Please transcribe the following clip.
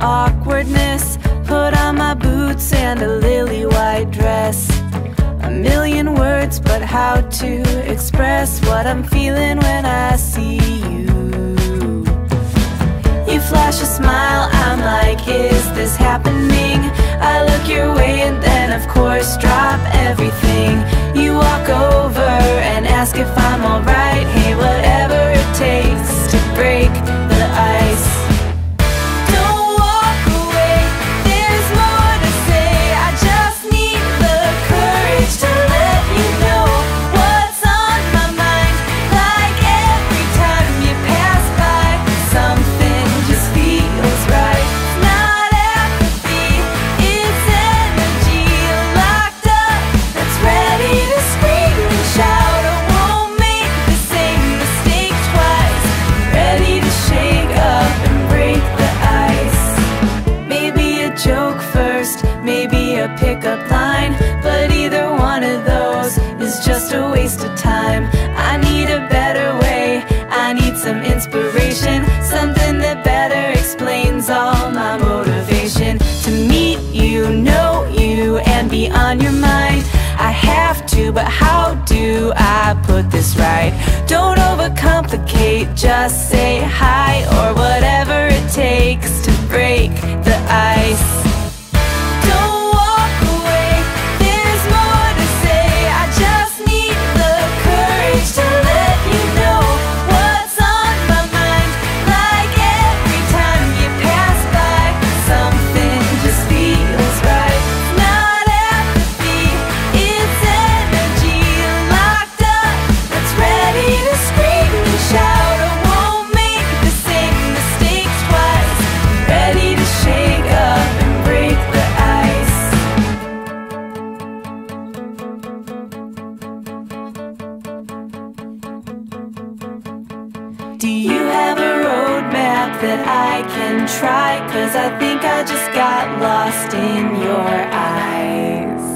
awkwardness. Put on my boots and a lily white dress. A million words, but how to express what I'm feeling when I see you. You flash a smile, I'm like, is this happening? I look your way and then, of course, drop everything. Pickup line, but either one of those is just a waste of time. I need a better way, I need some inspiration, something that better explains all my motivation. To meet you, know you, and be on your mind. I have to, but how do I put this right? Don't overcomplicate, just say hi or whatever it takes to break the ice. that I can try, cause I think I just got lost in your eyes.